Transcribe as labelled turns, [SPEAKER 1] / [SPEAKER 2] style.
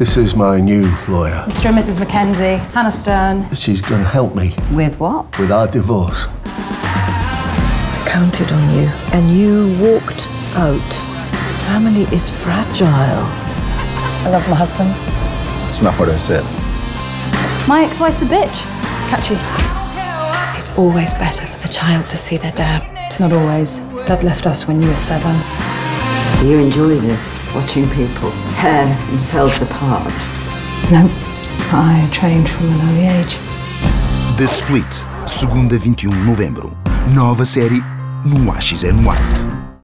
[SPEAKER 1] This is my new lawyer.
[SPEAKER 2] Mr. and Mrs. Mackenzie, Hannah Stern.
[SPEAKER 1] She's going to help me
[SPEAKER 3] With what?
[SPEAKER 1] with our divorce.
[SPEAKER 4] counted on you and you walked out. Family is fragile.
[SPEAKER 2] I love my husband.
[SPEAKER 5] It's not what I said.
[SPEAKER 2] My ex-wife's a bitch. Catchy.
[SPEAKER 6] It's always better for the child to see their dad.
[SPEAKER 2] Not always. Dad left us when you were seven.
[SPEAKER 3] You enjoy this, watching people tear themselves apart.
[SPEAKER 2] No, I trained from an early age.
[SPEAKER 7] The Split, segunda 21 um de novembro. Nova série no AXN White.